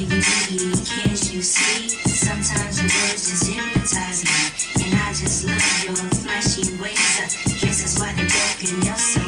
do? Can't you see? Sometimes your words just hypnotize me. And I just love your flashy ways. I guess that's why they broke in your soul.